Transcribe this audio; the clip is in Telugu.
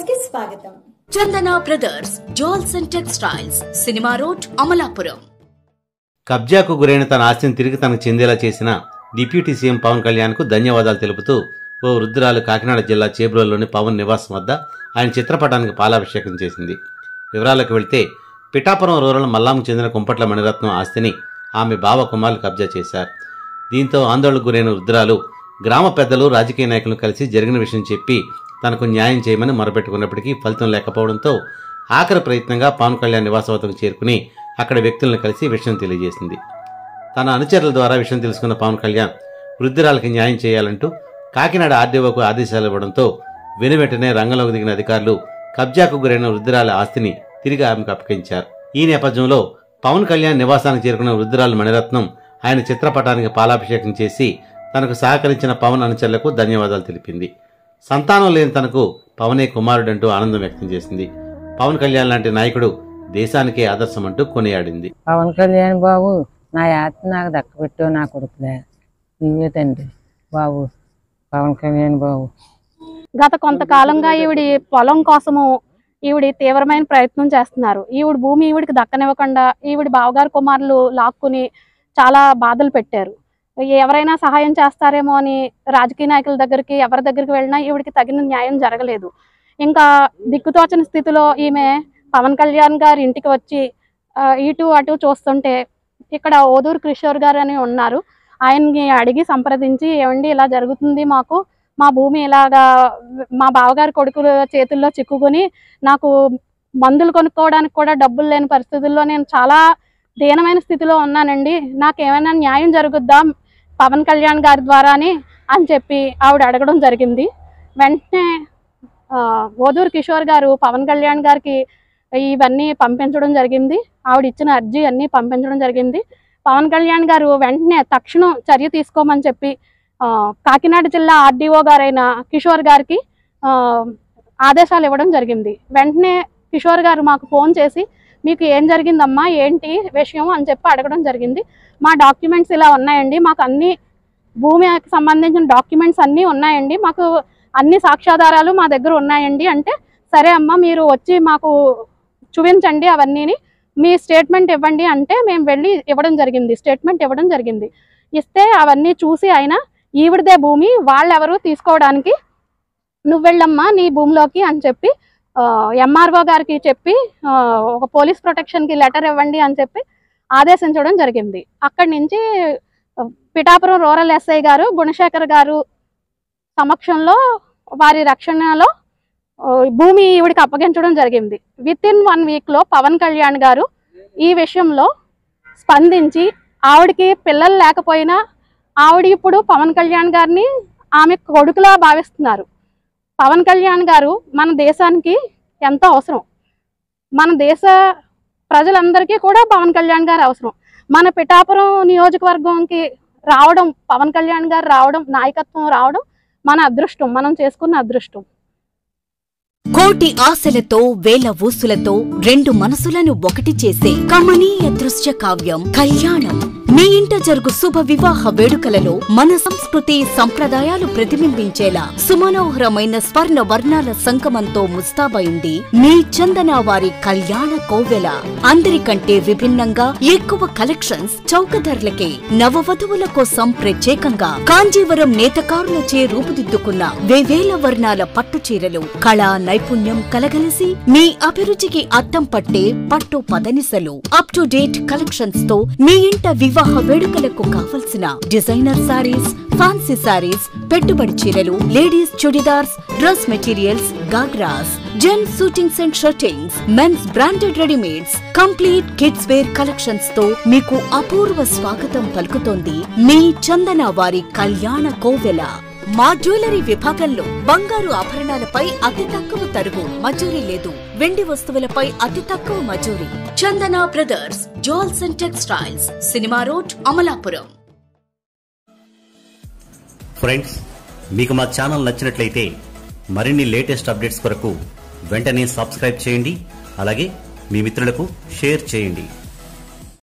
కి స్వాగతం. Chandana brothers jewels and textiles cinema road Amalapuram. కబ్జాకు గురైన తన ఆస్తిని తిరిగి తనకు చెందేలా చేసిన డిప్యూటీ సీఎం పవన్ కళ్యాణ్కు ధన్యవాదాలు తెలుపుతూ ఓ వృద్ధురాలు కాకినాడ జిల్లా చేబ్రోల్లోని పవన్ నివాసం వద్ద ఆయన చిత్రపటానికి పాలాభిషేకం చేసింది. వివరాలకు వెళ్తే పిఠాపురం రూరల్ మల్లాంకు చెందిన కుంపట్ల మణిరత్నం ఆస్తిని ఆమె బావ కుమారులు కబ్జా చేశారు. దీంతో ఆందోళనకు గురైన వృద్ధురాలు గ్రామ పెద్దలు రాజకీయ నాయకులను కలిసి జరిగిన విషయం చెప్పి తనకు న్యాయం చేయమని మొరపెట్టుకున్నప్పటికీ ఫలితం లేకపోవడంతో ఆఖరి ప్రయత్నంగా పవన్ కళ్యాణ్ నివాస వద్దకు చేరుకుని అక్కడ వ్యక్తులను కలిసి విషయం తెలియజేసింది. తన అనుచరుల ద్వారా విషయం తెలుసుకున్న పవన్ కళ్యాణ్ వృద్ధురాలకి న్యాయం చేయాలంటూ కాకినాడ ఆర్డీఓకు ఆదేశాలు ఇవ్వడంతో వెనువెంటనే రంగంలోకి దిగిన అధికారులు కబ్జాకు గురైన వృద్ధురాల ఆస్తిని తిరిగి ఆమెకు అప్పగించారు. ఈ నేపథ్యంలో పవన్ కళ్యాణ్ నివాసానికి చేరుకున్న వృద్ధురాలు మణిరత్నం ఆయన చిత్రపటానికి పాలాభిషేకం చేసి తనకు సహకరించిన పవన్ అనుచరులకు ధన్యవాదాలు తెలిపింది. సంతానం లేని తనకు పవనే కుమారుడంటూ ఆనందం వ్యక్తం చేసింది. పవన్ కళ్యాణ్ లాంటి నాయకుడు దేశానికే ఆదర్శమంటూ కొనియాడింది. పవన్ కళ్యాణ్ బాబు నా యాత్ర నాకు దక్కబెట్టు నా కొడుకులే. నీవే తండ్రి బాబు పవన్ కళ్యాణ్ బాబు. గత కొంతకాలంగా ఈవిడి పొలం కోసము ఈవిడి తీవ్రమైన ప్రయత్నం చేస్తున్నారు. ఈవిడ భూమి ఈవిడికి దక్కనివ్వకుండా ఈవిడి బావగారు కుమారులు లాక్కుని చాలా బాధలు పెట్టారు. ఎవరైనా సహాయం చేస్తారేమో అని రాజకీయ నాయకుల దగ్గరికి ఎవరి దగ్గరికి వెళ్ళినా ఈవిడికి తగిన న్యాయం జరగలేదు. ఇంకా దిక్కుతోచని స్థితిలో ఈమె పవన్ కళ్యాణ్ గారి ఇంటికి వచ్చి ఇటు అటు చూస్తుంటే ఇక్కడ ఓదూరు కిషోర్ గారు అని ఉన్నారు. ఆయన్ని అడిగి సంప్రదించి ఏమండి ఇలా జరుగుతుంది మాకు. మా భూమి ఇలాగా మా బావగారి కొడుకుల చేతుల్లో చిక్కుకొని నాకు మందులు కొనుక్కోవడానికి కూడా డబ్బులు లేని పరిస్థితుల్లో నేను చాలా దీనమైన స్థితిలో ఉన్నానండి. నాకు ఏమైనా న్యాయం జరుగుద్దా? పవన్ కళ్యాణ్ గారి ద్వారానే అని చెప్పి ఆవిడ అడగడం జరిగింది. వెంటనే ఓదూరు కిషోర్ గారు పవన్ కళ్యాణ్ గారికి ఇవన్నీ పంపించడం జరిగింది. ఆవిడ ఇచ్చిన అర్జీ అన్నీ పంపించడం జరిగింది. పవన్ కళ్యాణ్ గారు వెంటనే తక్షణం చర్య తీసుకోమని చెప్పి కాకినాడ జిల్లా ఆర్డీఓ గారైన కిషోర్ గారికి ఆదేశాలు ఇవ్వడం జరిగింది. వెంటనే కిషోర్ గారు మాకు ఫోన్ చేసి మీకు ఏం జరిగిందమ్మా ఏంటి విషయం అని చెప్పి అడగడం జరిగింది. మా డాక్యుమెంట్స్ ఇలా ఉన్నాయండి. మాకు అన్ని భూమికి సంబంధించిన డాక్యుమెంట్స్ అన్నీ ఉన్నాయండి. మాకు అన్ని సాక్ష్యాధారాలు మా దగ్గర ఉన్నాయండి. అంటే సరే అమ్మా మీరు వచ్చి మాకు చూపించండి అవన్నీని. మీ స్టేట్మెంట్ ఇవ్వండి అంటే మేము వెళ్ళి ఇవ్వడం జరిగింది. స్టేట్మెంట్ ఇవ్వడం జరిగింది. ఇస్తే అవన్నీ చూసి ఆయన ఈవిడదే భూమి వాళ్ళెవరు తీసుకోవడానికి నువ్వు వెళ్ళమ్మా నీ భూమిలోకి అని చెప్పి ఎంఆర్ఓ గారికి చెప్పి ఒక పోలీస్ ప్రొటెక్షన్కి లెటర్ ఇవ్వండి అని చెప్పి ఆదేశించడం జరిగింది. అక్కడి నుంచి పిఠాపురం రూరల్ ఎస్ఐ గారు గుణశేఖర్ గారు సమక్షంలో వారి రక్షణలో భూమి ఈవిడికి అప్పగించడం జరిగింది. విత్ ఇన్ వన్ వీక్లో పవన్ కళ్యాణ్ గారు ఈ విషయంలో స్పందించి ఆవిడకి పిల్లలు లేకపోయినా ఆవిడ ఇప్పుడు పవన్ కళ్యాణ్ గారిని ఆమె కొడుకులా భావిస్తున్నారు. పవన్ కళ్యాణ్ గారు మన దేశానికి ఎంతో అవసరం. మన దేశ ప్రజలందరికీ కూడా పవన్ కళ్యాణ్ గారు అవసరం. మన పిఠాపురం నియోజకవర్గంకి రావడం పవన్ కళ్యాణ్ గారు రావడం నాయకత్వం రావడం మన అదృష్టం మనం చేసుకున్న అదృష్టం. కోటి ఆశలతో వేల ఊసులతో రెండు మనసులను ఒకటి చేసే కమనీయ దృశ్య కావ్యం కళ్యాణం. మీ ఇంట జరుగు శుభ వివాహ వేడుకలలో మన సంస్కృతి సంప్రదాయాలు ప్రతిబింబించేలా సుమనోహరమైన స్వర్ణ వర్ణాల సంగమంతో ముస్తాబైంది మీ చందన వారి కళ్యాణ కోవెల అందరికంటే విభిన్నంగా ఎక్కువ కలెక్షన్స్ చౌకధరలకే నవవధువుల కోసం ప్రత్యేకంగా కాంజీవరం నేతకారులచే రూపుదిద్దుకున్న వేవేల వర్ణాల పట్టు చీరలు కళా నైపుణ్యం కలగలిసి మీ అభిరుచికి అద్దం పట్టే పట్టు పదనిసలు. అప్ టు డేట్ కలెక్షన్స్తో మీ ఇంట వివాహ వేడుకలకు కావలసిన డిజైనర్ సారీస్ ఫ్యాన్సీ సారీస్ పెట్టుబడి చీరలు ladies churidars dress materials ghagras gents suitings and shirtings men's branded readymades complete kids wear కలెక్షన్స్తో మీకు అపూర్వ స్వాగతం పలుకుతోంది మీ చందన వారి కళ్యాణ కోవెల. మా జ్యువెలరీ విభాగంలో బంగారు ఆభరణాలపై అతి తక్కువ తరుగు మజూరీ లేదు. వెండి వస్తువులపై అతి తక్కువ మజూరీ. Chandana brothers jewels and textiles cinema road Amalapuram. Friends మీకు మా ఛానల్ నచ్చినట్లయితే మరిన్ని లేటెస్ట్ అప్డేట్స్ కొరకు వెంటనే సబ్స్క్రైబ్ చేయండి అలాగే మీ మిత్రులకు షేర్ చేయండి.